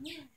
Yeah.